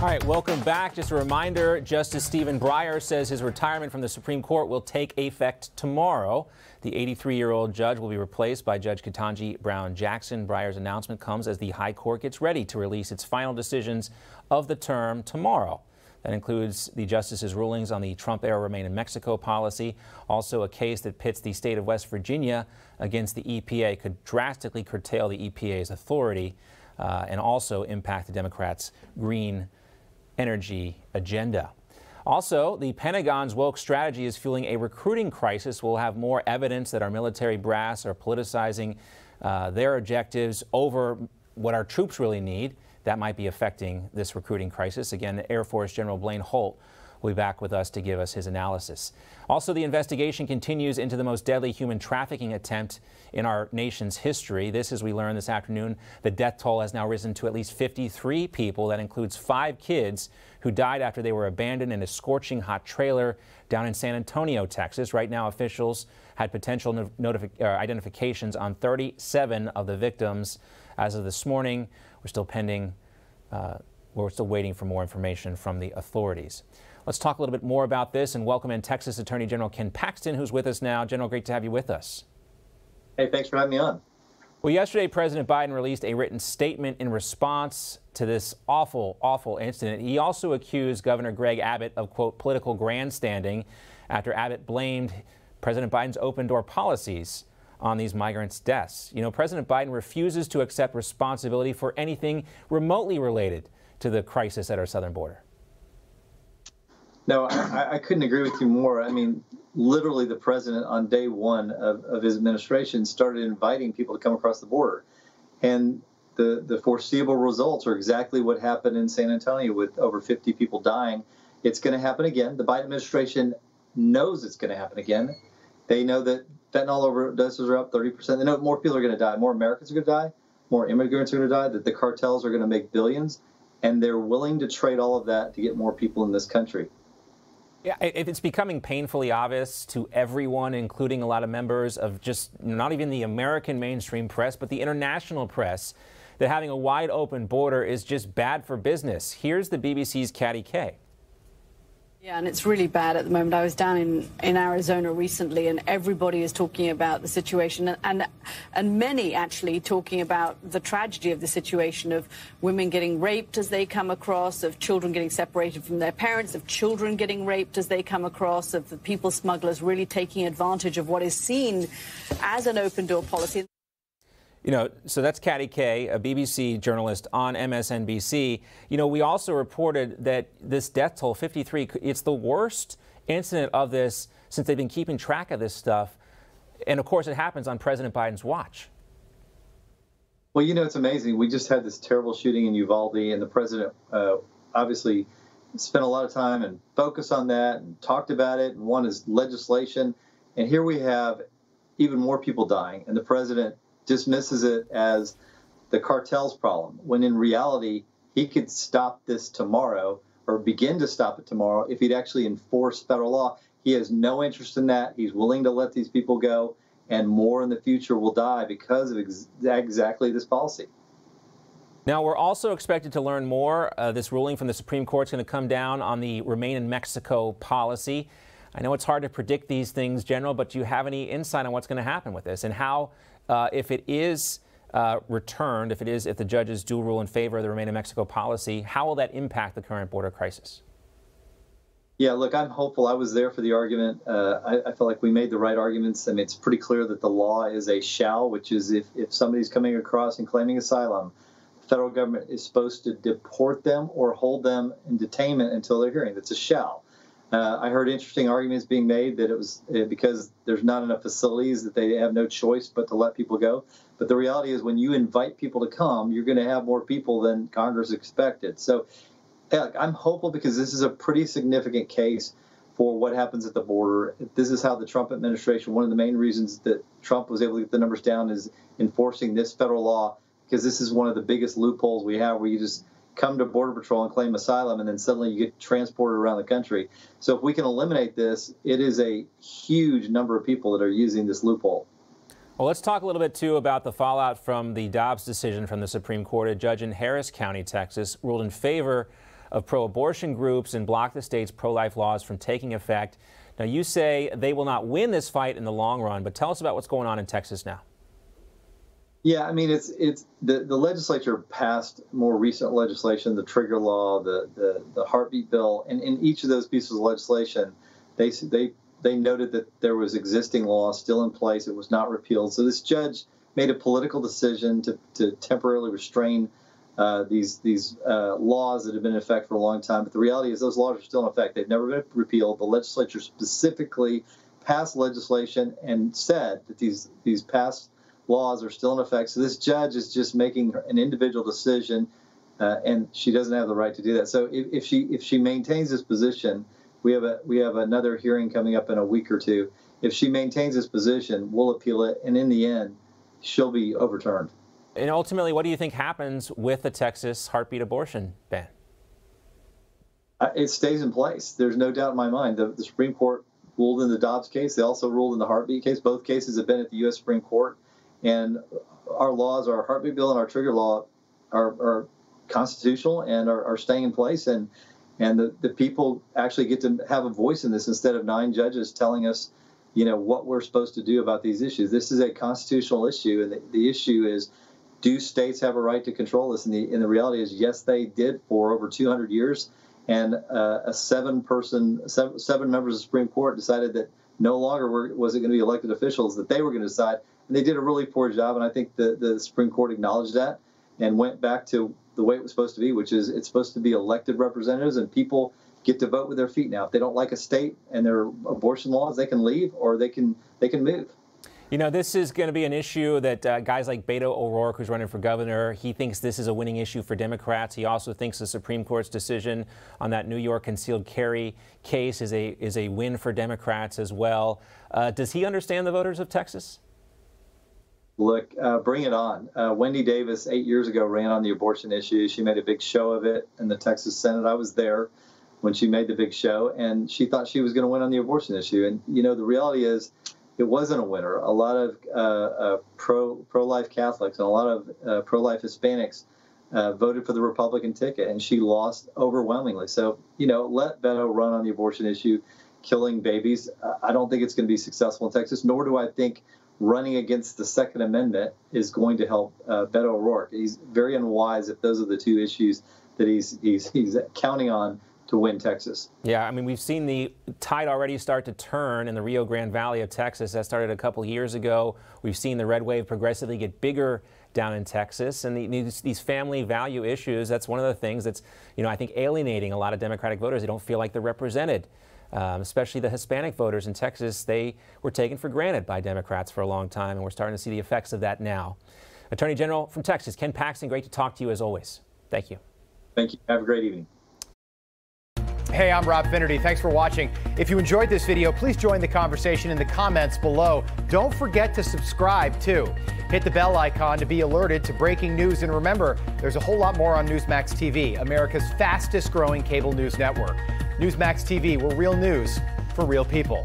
All right, welcome back. Just a reminder Justice Stephen Breyer says his retirement from the Supreme Court will take effect tomorrow. The 83 year old judge will be replaced by Judge Ketanji Brown Jackson. Breyer's announcement comes as the High Court gets ready to release its final decisions of the term tomorrow. That includes the justice's rulings on the Trump era Remain in Mexico policy. Also, a case that pits the state of West Virginia against the EPA could drastically curtail the EPA's authority uh, and also impact the Democrats' green energy agenda. Also, the Pentagon's woke strategy is fueling a recruiting crisis. We'll have more evidence that our military brass are politicizing uh, their objectives over what our troops really need. That might be affecting this recruiting crisis. Again, Air Force General Blaine Holt will be back with us to give us his analysis. Also, the investigation continues into the most deadly human trafficking attempt in our nation's history. This, as we learned this afternoon, the death toll has now risen to at least 53 people. That includes five kids who died after they were abandoned in a scorching hot trailer down in San Antonio, Texas. Right now, officials had potential uh, identifications on 37 of the victims. As of this morning, we're still pending, uh, we're still waiting for more information from the authorities. Let's talk a little bit more about this and welcome in Texas Attorney General Ken Paxton, who's with us now. General, great to have you with us. Hey, thanks for having me on. Well, yesterday, President Biden released a written statement in response to this awful, awful incident. He also accused Governor Greg Abbott of, quote, political grandstanding after Abbott blamed President Biden's open door policies on these migrants' deaths. You know, President Biden refuses to accept responsibility for anything remotely related to the crisis at our southern border. No, I, I, couldn't agree with you more. I mean, literally, the president on day one of, of his administration started inviting people to come across the border. And the, the foreseeable results are exactly what happened in San Antonio with over 50 people dying. It's going to happen again. The Biden administration knows it's going to happen again. They know that fentanyl overdoses are up 30%. They know more people are going to die. More Americans are going to die. More immigrants are going to die. That the cartels are going to make billions. And they're willing to trade all of that to get more people in this country. Yeah, if it's becoming painfully obvious to everyone, including a lot of members of just not even the American mainstream press, but the international press, that having a wide open border is just bad for business. Here's the BBC's Katty Kay. Yeah, and it's really bad at the moment. I was down in, in Arizona recently, and everybody is talking about the situation, and, and, and many actually talking about the tragedy of the situation of women getting raped as they come across, of children getting separated from their parents, of children getting raped as they come across, of the people smugglers really taking advantage of what is seen as an open door policy. You know, so that's Katty Kay, a BBC journalist on MSNBC. You know, we also reported that this death toll, 53, it's the worst incident of this since they've been keeping track of this stuff. And of course, it happens on President Biden's watch. Well, you know, it's amazing. We just had this terrible shooting in Uvalde, and the president uh, obviously spent a lot of time and focused on that and talked about it and his legislation. And here we have even more people dying, and the president dismisses it as the cartel's problem, when in reality, he could stop this tomorrow or begin to stop it tomorrow if he'd actually enforce federal law. He has no interest in that. He's willing to let these people go, and more in the future will die because of ex- exactly this policy. Now, we're also expected to learn more. Uh, this ruling from the Supreme Court is going to come down on the Remain in Mexico policy. I know it's hard to predict these things, General, but do you have any insight on what's going to happen with this and how uh, if it is uh, returned, if it is, if the judges do rule in favor of the Remain in Mexico policy, how will that impact the current border crisis? Yeah, look, I'm hopeful. I was there for the argument. Uh, I, I feel like we made the right arguments. I mean, it's pretty clear that the law is a shall, which is if, if somebody's coming across and claiming asylum, the federal government is supposed to deport them or hold them in detainment until their hearing. That's a shall. Uh, I heard interesting arguments being made that it was uh, because there's not enough facilities that they have no choice but to let people go. But the reality is, when you invite people to come, you're going to have more people than Congress expected. So yeah, I'm hopeful because this is a pretty significant case for what happens at the border. This is how the Trump administration, one of the main reasons that Trump was able to get the numbers down is enforcing this federal law because this is one of the biggest loopholes we have where you just come to Border Patrol and claim asylum, and then suddenly you get transported around the country. So if we can eliminate this, it is a huge number of people that are using this loophole. Well, let's talk a little bit too about the fallout from the Dobbs decision from the Supreme Court. A judge in Harris County, Texas, ruled in favor of pro abortion groups and blocked the state's pro life laws from taking effect. Now, you say they will not win this fight in the long run, but tell us about what's going on in Texas now. Yeah, I mean, it's it's the, the legislature passed more recent legislation, the trigger law, the the, the heartbeat bill, and in each of those pieces of legislation, they they they noted that there was existing law still in place; it was not repealed. So this judge made a political decision to to temporarily restrain uh, these these uh, laws that have been in effect for a long time. But the reality is, those laws are still in effect. They've never been repealed. The legislature specifically passed legislation and said that these these past laws are still in effect. So this judge is just making an individual decision, uh, and she doesn't have the right to do that. So if, if, she if she maintains this position, we have a we have another hearing coming up in a week or two. If she maintains this position, we'll appeal it, and in the end, she'll be overturned. And ultimately, what do you think happens with the Texas heartbeat abortion ban? Uh, it stays in place. There's no doubt in my mind. The, the Supreme Court ruled in the Dobbs case. They also ruled in the heartbeat case. Both cases have been at the U.S. Supreme Court. And our laws, our heartbeat bill and our trigger law, are, are constitutional and are, are, staying in place. And and the, the people actually get to have a voice in this instead of nine judges telling us, you know, what we're supposed to do about these issues. This is a constitutional issue, and the, the issue is, do states have a right to control this? And the and the reality is, yes, they did for over 200 years. And uh, a seven-person, seven, seven members of the Supreme Court decided that no longer were, was it going to be elected officials that they were going to decide and they did a really poor job. And I think the, the Supreme Court acknowledged that and went back to the way it was supposed to be, which is it's supposed to be elected representatives and people get to vote with their feet now. If they don't like a state and their abortion laws, they can leave or they can they can move. You know, this is going to be an issue that uh, guys like Beto O'Rourke, who's running for governor, he thinks this is a winning issue for Democrats. He also thinks the Supreme Court's decision on that New York concealed carry case is a is a win for Democrats as well. Uh, does he understand the voters of Texas? Look, uh, bring it on. Uh, Wendy Davis, eight years ago, ran on the abortion issue. She made a big show of it in the Texas Senate. I was there when she made the big show, and she thought she was going to win on the abortion issue. And, you know, the reality is it wasn't a winner. A lot of uh, uh pro pro life Catholics and a lot of uh, pro life Hispanics uh, voted for the Republican ticket, and she lost overwhelmingly. So, you know, let Beto run on the abortion issue, killing babies. I don't think it's going to be successful in Texas, nor do I think running against the Second Amendment is going to help uh, Beto O'Rourke. He's very unwise if those are the two issues that he's he's he's counting on to win Texas. Yeah, I mean we've seen the tide already start to turn in the Rio Grande Valley of Texas. That started a couple years ago. We've seen the red wave progressively get bigger down in Texas, and the, these, these family value issues. That's one of the things that's you know I think alienating a lot of Democratic voters. They don't feel like they're represented um, especially the Hispanic voters in Texas, they were taken for granted by Democrats for a long time, and we're starting to see the effects of that now. Attorney General from Texas, Ken Paxton, great to talk to you as always. Thank you. Thank you. Have a great evening. Hey, I'm Rob Finnerty. Thanks for watching. If you enjoyed this video, please join the conversation in the comments below. Don't forget to subscribe, too. Hit the bell icon to be alerted to breaking news. And remember, there's a whole lot more on Newsmax TV, America's fastest growing cable news network. Newsmax TV, we're real news for real people.